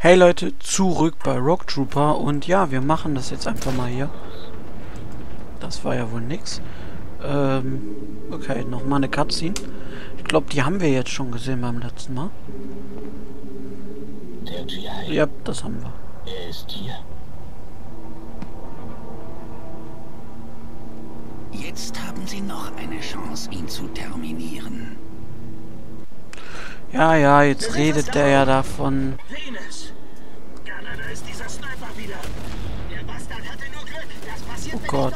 Hey Leute, zurück bei Rock Trooper und ja, wir machen das jetzt einfach mal hier. Das war ja wohl nix. Ähm, okay, nochmal eine Cutscene. Ich glaube, die haben wir jetzt schon gesehen beim letzten Mal. Der GI, Ja, das haben wir. er ist hier. Jetzt haben Sie noch eine Chance, ihn zu terminieren. Ja, ja, jetzt redet der ja davon. Venus! Oh Gott.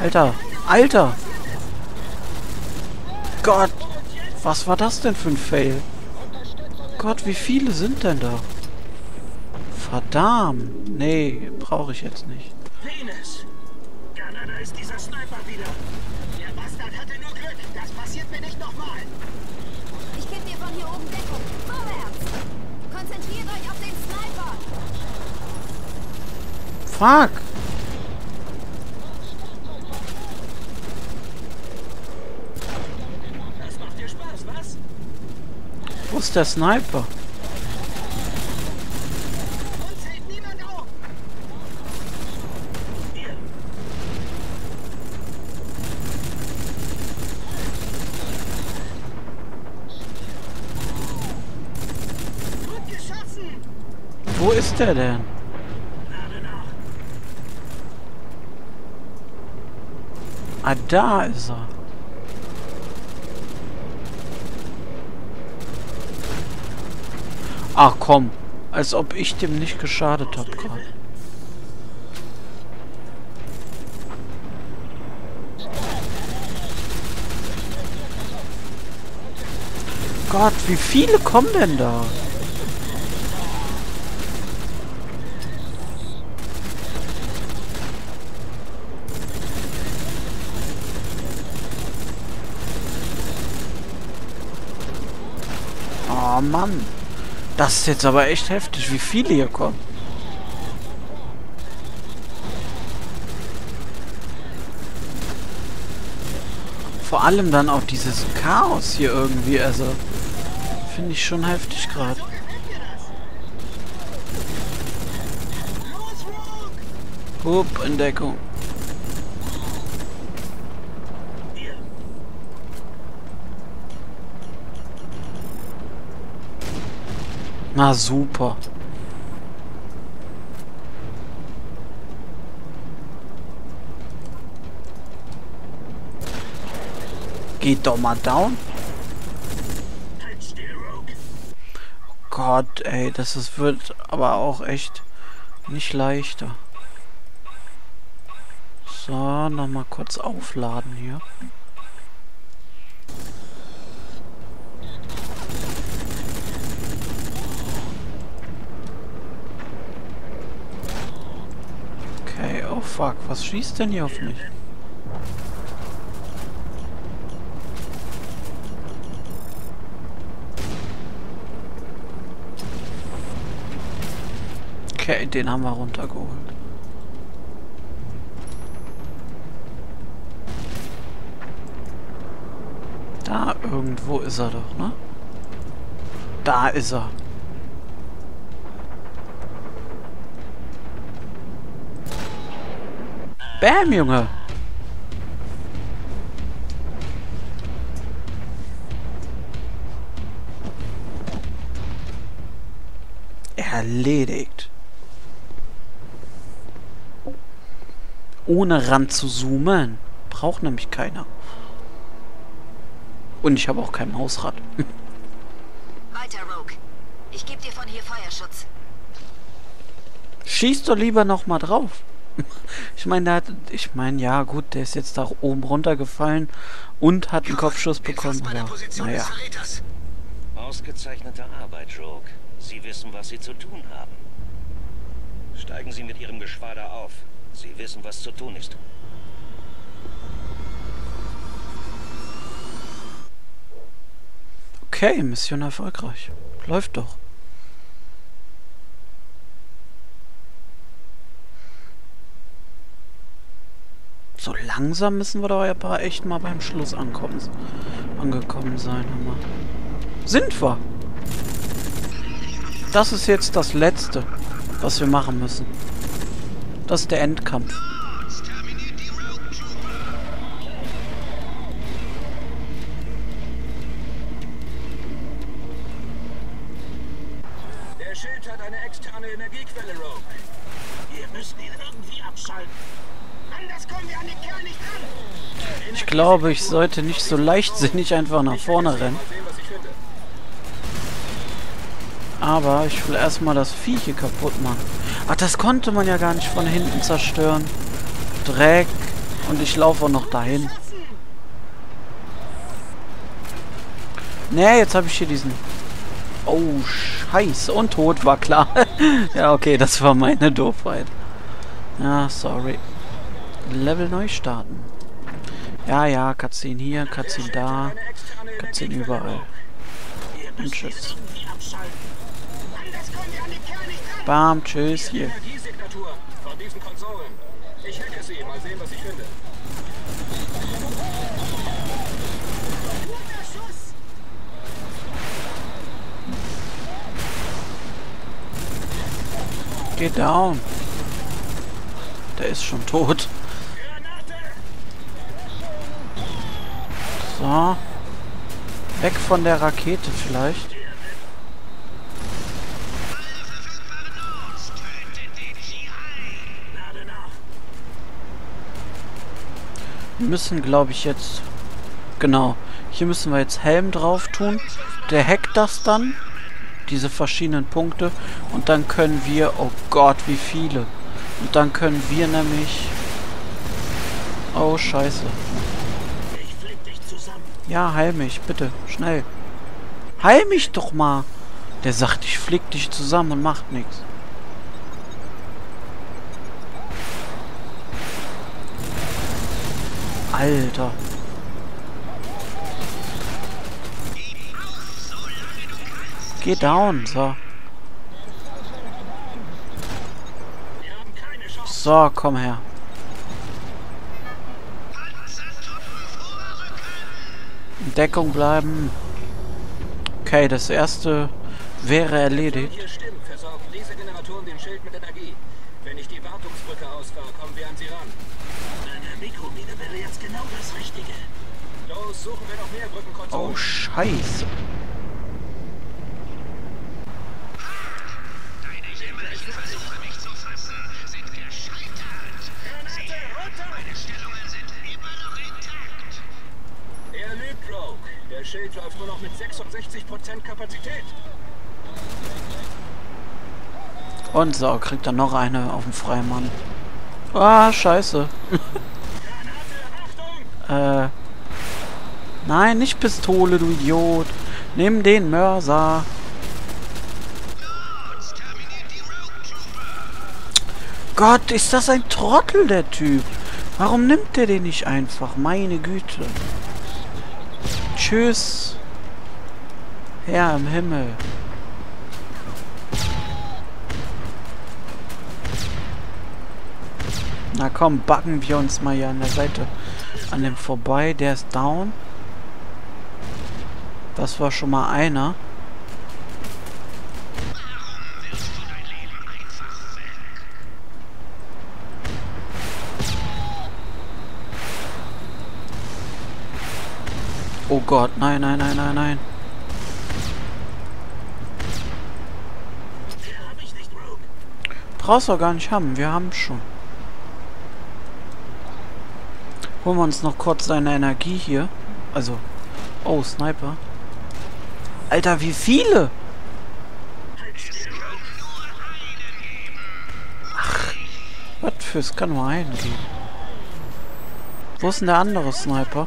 Alter, Alter! Gott! Was war das denn für ein Fail? Gott, wie viele sind denn da? Verdammt! Nee, brauche ich jetzt nicht. Venus! Ghana, da ist dieser Sniper wieder. Der Bastard hatte nur Glück. Das passiert mir nicht nochmal. Ich gebe dir von hier oben Deckung. Vorwärts! Konzentriert euch auf den Sniper! Fuck! Das macht dir Spaß, was? Wo ist der Sniper? Uns hält niemand auf. Hier. Gut geschossen. Wo ist der denn? Lade nach. Ah, da ist er. Ach komm, als ob ich dem nicht geschadet habe gerade. Gott, wie viele kommen denn da? Oh Mann. Das ist jetzt aber echt heftig, wie viele hier kommen. Vor allem dann auch dieses Chaos hier irgendwie, also finde ich schon heftig gerade. Hup, Entdeckung. Na super. Geht doch mal down. Rook. Gott, ey, das ist, wird aber auch echt nicht leichter. So, nochmal kurz aufladen hier. Okay, oh fuck, was schießt denn hier auf mich? Okay, den haben wir runtergeholt. Da irgendwo ist er doch, ne? Da ist er. Bam, Junge! Erledigt. Ohne ran zu zoomen. Braucht nämlich keiner. Und ich habe auch kein Mausrad. Weiter, Rogue. Ich gebe dir von hier Feuerschutz. Schieß doch lieber noch mal drauf. Ich meine, der hat, ich meine, ja gut, der ist jetzt da oben runtergefallen und hat einen Kopfschuss bekommen. Aber, naja. Ausgezeichnete Arbeit, Rogue. Sie wissen, was Sie zu tun haben. Steigen Sie mit Ihrem Geschwader auf. Sie wissen, was zu tun ist. Okay, Mission erfolgreich. Läuft doch. So langsam müssen wir doch aber echt mal beim Schluss ankommen, angekommen sein. Hammer. Sind wir. Das ist jetzt das Letzte, was wir machen müssen. Das ist der Endkampf. Der Schild hat eine externe Energiequelle, Rogue. Wir müssen ihn irgendwie abschalten. Ich glaube, ich sollte nicht so leichtsinnig einfach nach vorne rennen. Aber ich will erstmal das Vieh hier kaputt machen. Ach, das konnte man ja gar nicht von hinten zerstören. Dreck. Und ich laufe auch noch dahin. Nee, jetzt habe ich hier diesen... Oh, scheiße. Und tot war klar. ja, okay, das war meine Doofheit. Ja, sorry. Level neu starten. Ja, ja, Cutscene hier, Cutscene da, Energiequelle, überall. Und tschüss. Bam, tschüss, hier. Geh down. Der ist schon tot. So. Weg von der Rakete vielleicht. Wir müssen, glaube ich, jetzt... Genau. Hier müssen wir jetzt Helm drauf tun. Der hackt das dann. Diese verschiedenen Punkte. Und dann können wir... Oh Gott, wie viele. Und dann können wir nämlich... Oh, scheiße. Ja, heil mich, bitte. Schnell. Heil mich doch mal. Der sagt, ich flick dich zusammen und macht nichts. Alter. Geh down, so. So, komm her. Deckung bleiben. Okay, das erste wäre erledigt. Hier stimmt, versorgen diese Generatoren den Schild mit Energie. Wenn ich die Wartungsbrücke ausfahre, kommen wir an sie ran. Eine Mikromine wäre jetzt genau das Richtige. Los, suchen wir noch mehr Brückenkontrollen. Oh, scheiße. 66% Kapazität. Und so, kriegt er noch eine auf den freien Mann. Ah, scheiße. Äh. Nein, nicht Pistole, du Idiot. Nimm den Mörser. Gott, ist das ein Trottel, der Typ. Warum nimmt der den nicht einfach? Meine Güte. Tschüss. Herr im Himmel. Na komm, backen wir uns mal hier an der Seite an dem vorbei. Der ist down. Das war schon mal einer. Oh Gott, nein, nein, nein, nein, nein. Der hab ich nicht, Rogue. Brauchst du gar nicht haben, wir haben schon. Holen wir uns noch kurz seine Energie hier. Also, oh, Sniper. Alter, wie viele? Ach, was für, es kann nur einen geben. Wo ist denn der andere Sniper?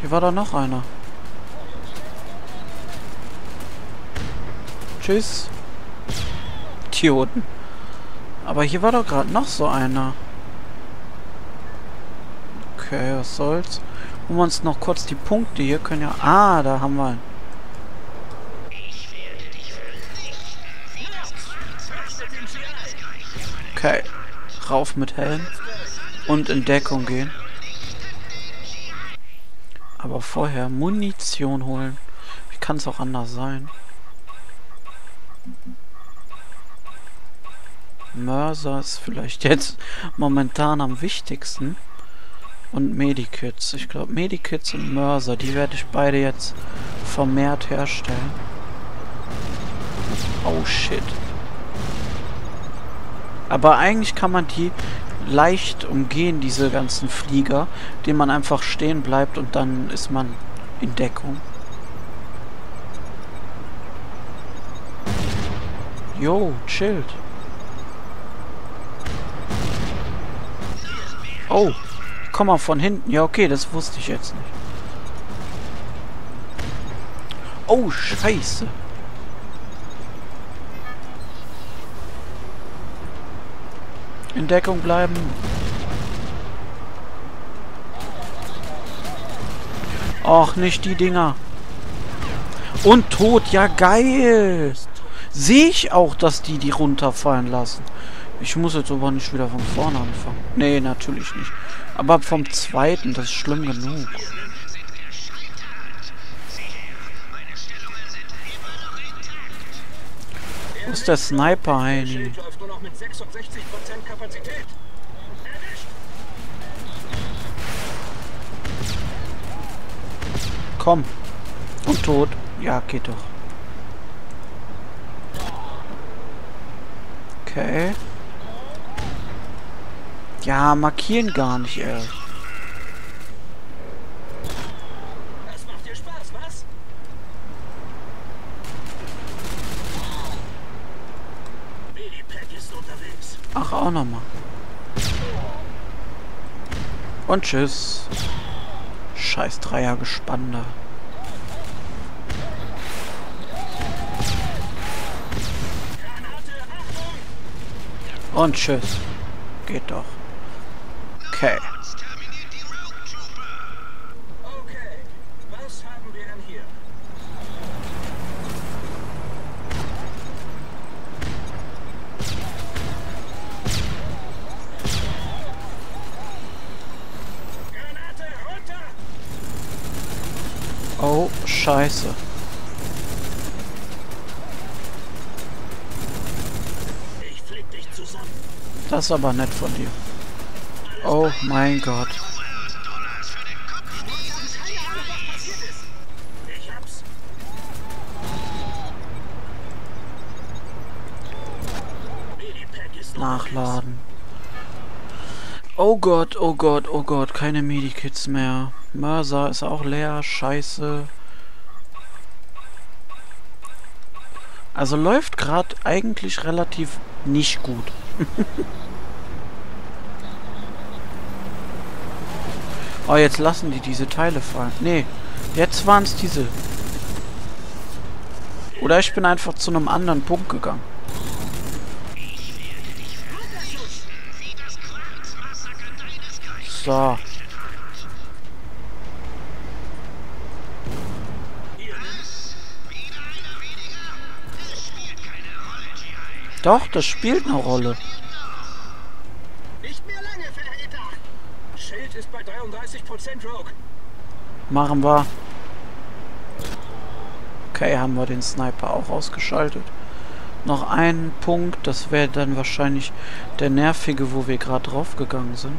Hier war da noch einer. Tschüss. Idioten. Aber hier war doch gerade noch so einer. Okay, was soll's. Holen wir uns noch kurz die Punkte hier. Können ja... Ah, da haben wir ihn. Okay. Rauf mit Helm. Und in Deckung gehen. Aber vorher Munition holen. Wie kann es auch anders sein? Mörser ist vielleicht jetzt momentan am wichtigsten. Und Medikits. Ich glaube, Medikits und Mörser, die werde ich beide jetzt vermehrt herstellen. Oh shit. Aber eigentlich kann man die leicht umgehen, diese ganzen Flieger, indem man einfach stehen bleibt und dann ist man in Deckung. Jo, chillt. Oh, komm mal von hinten. Ja, okay, das wusste ich jetzt nicht. Oh, scheiße. In Deckung bleiben. Och, nicht die Dinger. Und tot, ja geil. Sehe ich auch, dass die die runterfallen lassen. Ich muss jetzt aber nicht wieder von vorne anfangen. Nee, natürlich nicht. Aber vom zweiten, das ist schlimm genug. Wo ist der Sniper, Heini? Schild läuft nur noch mit 66% Kapazität. Erwischt! Komm. Und tot. Ja, geht doch. Okay. Ja, markieren gar nicht erst. Das macht dir Spaß, was? Medipack ist unterwegs. Ach, auch nochmal. Und tschüss. Scheiß Dreiergespann da. Und tschüss. Geht doch. Okay. Okay, was haben wir denn hier? Granate runter! Oh, scheiße. Ich flick dich zusammen. Das ist aber nett von dir. Oh mein Gott. Nachladen. Oh Gott, oh Gott, oh Gott, keine Medikits mehr. Mörser ist auch leer, scheiße. Also läuft gerade eigentlich relativ nicht gut. oh, jetzt lassen die diese Teile fallen. Nee, jetzt waren es diese. Oder ich bin einfach zu einem anderen Punkt gegangen. So. Doch, das spielt eine Rolle. Nicht mehr lange, Verräter! Ist bei 33% Rogue. Machen wir. Okay, haben wir den Sniper auch ausgeschaltet. Noch ein Punkt, das wäre dann wahrscheinlich der nervige, wo wir gerade draufgegangen sind.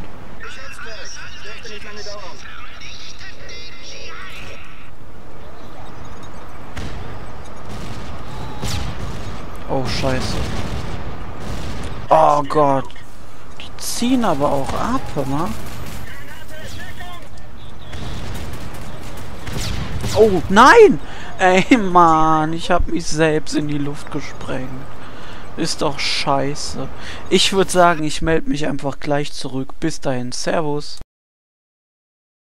Oh, scheiße. Oh Gott. Die ziehen aber auch ab, hör Oh, nein! Ey, Mann, ich habe mich selbst in die Luft gesprengt. Ist doch scheiße. Ich würde sagen, ich melde mich einfach gleich zurück. Bis dahin, Servus.